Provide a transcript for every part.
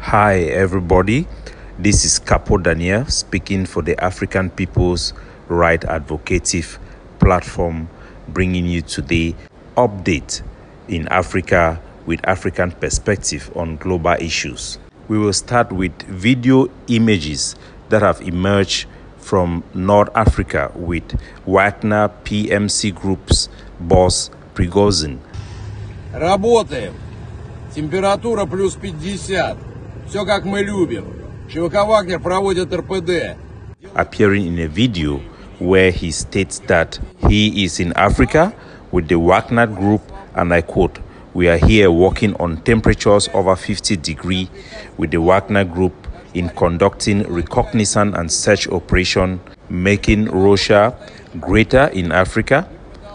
Hi, everybody. This is Capo Daniel speaking for the African People's Right Advocative Platform, bringing you today update in Africa with African perspective on global issues. We will start with video images that have emerged from North Africa with Wagner PMC Group's boss Prigozhin. Работаем. Температура плюс 50. Все как мы любим. ЧВК «Вагнер» проводит РПД. appearing in a video where he states that he is in Africa with the Wagner Group, and I quote, We are here working on temperatures over 50 degree with the Wagner Group in conducting reconnaissance and search operation, making Russia greater in Africa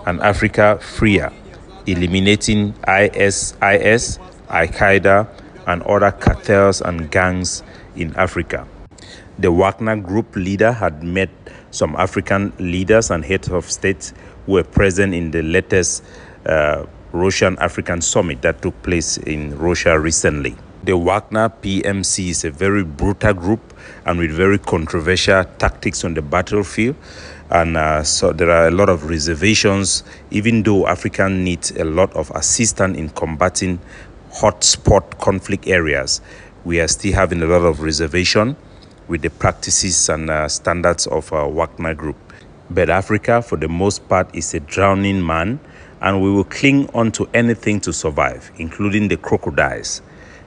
and Africa freer, eliminating ISIS, Al Qaeda, and other cartels and gangs in Africa. The Wagner Group leader had met some African leaders and heads of state who were present in the latest uh, Russian African summit that took place in Russia recently. The Wagner PMC is a very brutal group and with very controversial tactics on the battlefield. And uh, so there are a lot of reservations, even though Africa needs a lot of assistance in combating hotspot conflict areas. We are still having a lot of reservation with the practices and uh, standards of our Wagner Group. But Africa, for the most part, is a drowning man, and we will cling on to anything to survive, including the crocodiles.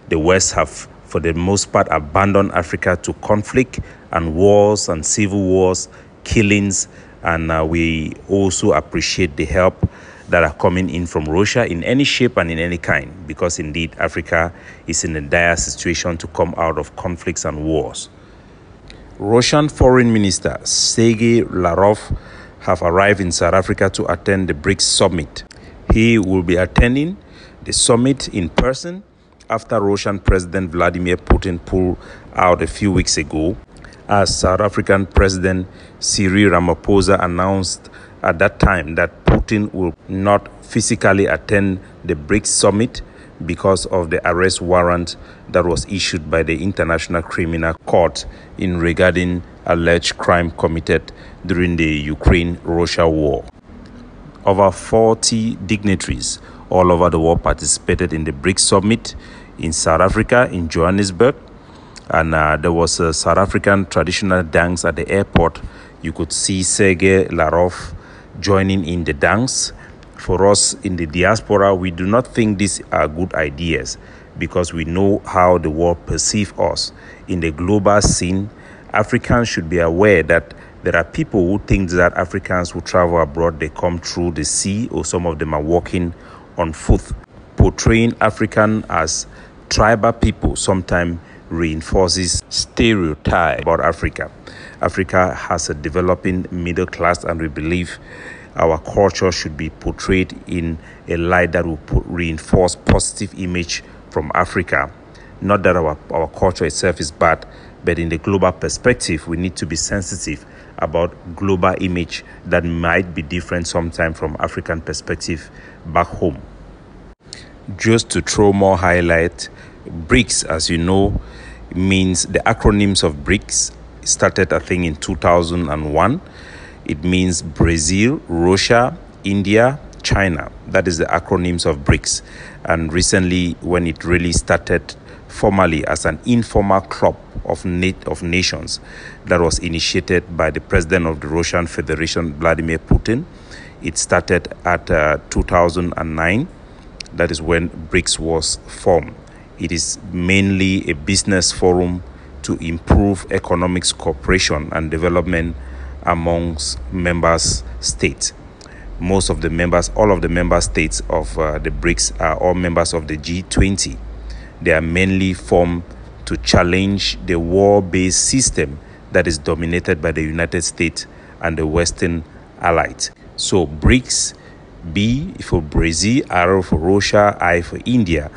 The West have, for the most part, abandoned Africa to conflict and wars and civil wars, killings, and uh, we also appreciate the help that are coming in from Russia in any shape and in any kind, because indeed Africa is in a dire situation to come out of conflicts and wars. Russian Foreign Minister Sergei Lavrov have arrived in South Africa to attend the BRICS summit. He will be attending the summit in person after Russian President Vladimir Putin pulled out a few weeks ago as South African President Cyril Ramaphosa announced at that time that Putin will not physically attend the BRICS summit because of the arrest warrant that was issued by the International Criminal Court in regarding alleged crime committed during the Ukraine-Russia war. Over 40 dignitaries all over the world participated in the BRICS summit in South Africa, in Johannesburg, and uh, there was a South African traditional dance at the airport. You could see Sergei Lavrov joining in the dance for us in the diaspora, we do not think these are good ideas because we know how the world perceives us. In the global scene, Africans should be aware that there are people who think that Africans who travel abroad, they come through the sea or some of them are walking on foot. Portraying African as tribal people sometimes reinforces stereotype about Africa. Africa has a developing middle class and we believe our culture should be portrayed in a light that will put, reinforce positive image from Africa. Not that our, our culture itself is bad, but in the global perspective, we need to be sensitive about global image that might be different sometime from African perspective back home. Just to throw more highlight, BRICS, as you know, means the acronyms of BRICS started, I think, in 2001 it means Brazil, Russia, India, China. That is the acronyms of BRICS. And recently, when it really started formally as an informal club of, na- of nations that was initiated by the president of the Russian Federation, Vladimir Putin, it started at uh, 2009. That is when BRICS was formed. It is mainly a business forum to improve economics cooperation and development amongst members states. Most of the members, all of the member states of uh, the BRICS are all members of the G20. They are mainly formed to challenge the war-based system that is dominated by the United States and the Western allies. So BRICS, B for Brazil, R for Russia, I for India,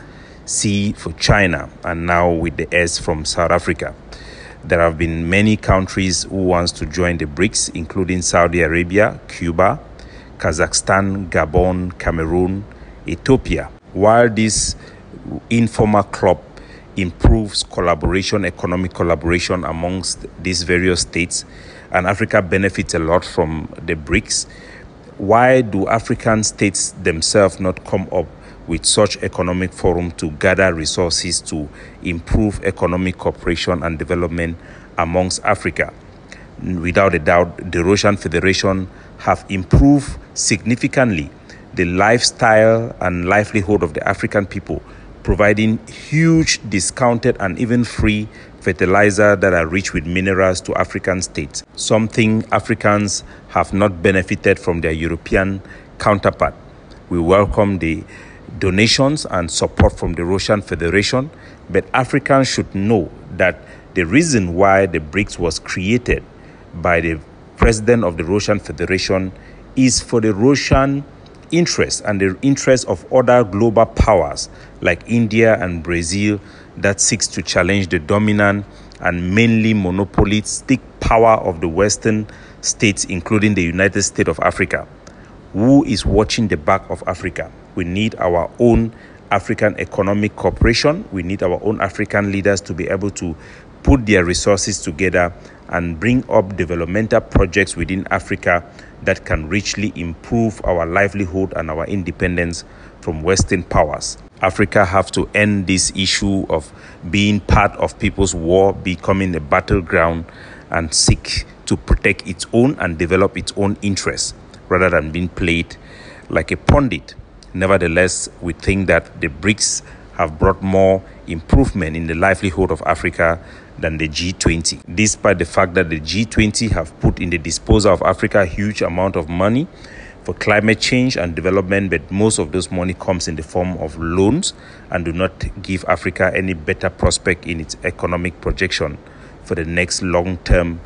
C for China, and now with the S from South Africa. There have been many countries who wants to join the BRICS, including Saudi Arabia, Cuba, Kazakhstan, Gabon, Cameroon, Ethiopia. While this informal club improves collaboration, economic collaboration amongst these various states, and Africa benefits a lot from the BRICS. Why do African states themselves not come up with such economic forum to gather resources to improve economic cooperation and development amongst Africa? Without a doubt, the Russian Federation have improved significantly the lifestyle and livelihood of the African people, providing huge discounted and even free fertilizer that are rich with minerals to African states, something Africans have not benefited from their European counterpart. We welcome the donations and support from the Russian Federation, but Africans should know that the reason why the BRICS was created by the president of the Russian Federation is for the Russian interests and the interests of other global powers like India and Brazil that seeks to challenge the dominant and mainly monopolistic power of the Western states, including the United States of Africa. Who is watching the back of Africa? We need our own African economic cooperation. We need our own African leaders to be able to put their resources together and bring up developmental projects within Africa that can richly improve our livelihood and our independence from Western powers. Africa have to end this issue of being part of people's war, becoming a battleground, and seek to protect its own and develop its own interests rather than being played like a pundit. Nevertheless, we think that the BRICS have brought more improvement in the livelihood of Africa than the G20, despite the fact that the G20 have put in the disposal of Africa a huge amount of money for climate change and development, but most of those money comes in the form of loans and do not give Africa any better prospect in its economic projection for the next long term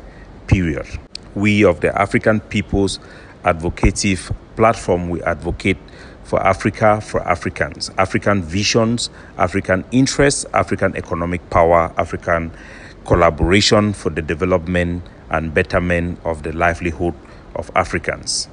period. We of the African People's Advocative Platform, we advocate for Africa, for Africans, African visions, African interests, African economic power, African collaboration for the development and betterment of the livelihood of Africans.